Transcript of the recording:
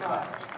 Thank God.